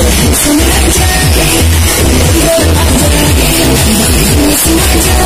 So my dirty, you're my dirty, it's my dirty.